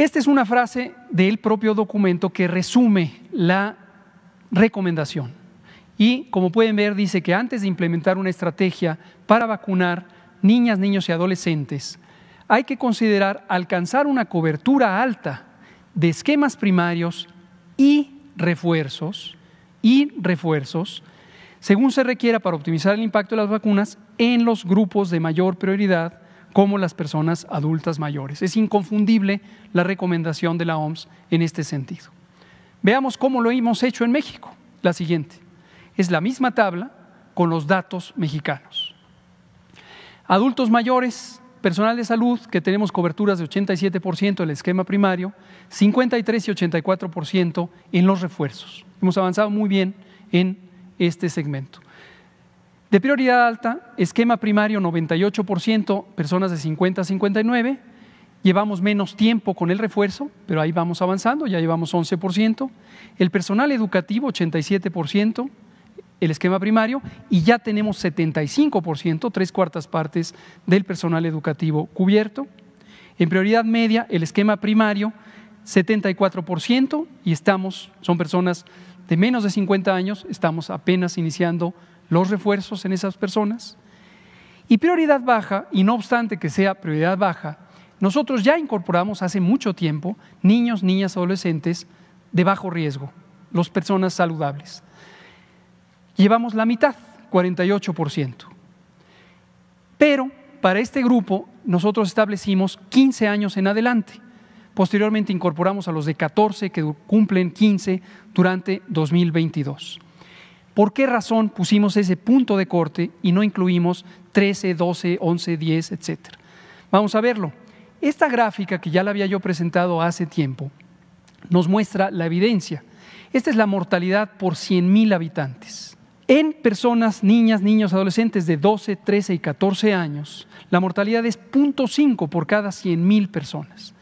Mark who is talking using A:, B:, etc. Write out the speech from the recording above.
A: Esta es una frase del propio documento que resume la recomendación. Y como pueden ver, dice que antes de implementar una estrategia para vacunar niñas, niños y adolescentes, hay que considerar alcanzar una cobertura alta de esquemas primarios y refuerzos y refuerzos según se requiera para optimizar el impacto de las vacunas en los grupos de mayor prioridad como las personas adultas mayores. Es inconfundible la recomendación de la OMS en este sentido. Veamos cómo lo hemos hecho en México. La siguiente. Es la misma tabla con los datos mexicanos. Adultos mayores, personal de salud, que tenemos coberturas de 87% del esquema primario, 53 y 84% en los refuerzos. Hemos avanzado muy bien en este segmento. De prioridad alta, esquema primario 98%, personas de 50 a 59. Llevamos menos tiempo con el refuerzo, pero ahí vamos avanzando, ya llevamos 11%. El personal educativo 87%, el esquema primario, y ya tenemos 75%, tres cuartas partes del personal educativo cubierto. En prioridad media, el esquema primario 74% y estamos, son personas de menos de 50 años, estamos apenas iniciando los refuerzos en esas personas. Y prioridad baja, y no obstante que sea prioridad baja, nosotros ya incorporamos hace mucho tiempo niños, niñas, adolescentes de bajo riesgo, las personas saludables. Llevamos la mitad, 48%. Pero para este grupo nosotros establecimos 15 años en adelante. Posteriormente incorporamos a los de 14 que cumplen 15 durante 2022. ¿Por qué razón pusimos ese punto de corte y no incluimos 13, 12, 11, 10, etcétera? Vamos a verlo. Esta gráfica que ya la había yo presentado hace tiempo nos muestra la evidencia. Esta es la mortalidad por 100.000 habitantes. En personas, niñas, niños, adolescentes de 12, 13 y 14 años, la mortalidad es 0.5 por cada 100.000 personas.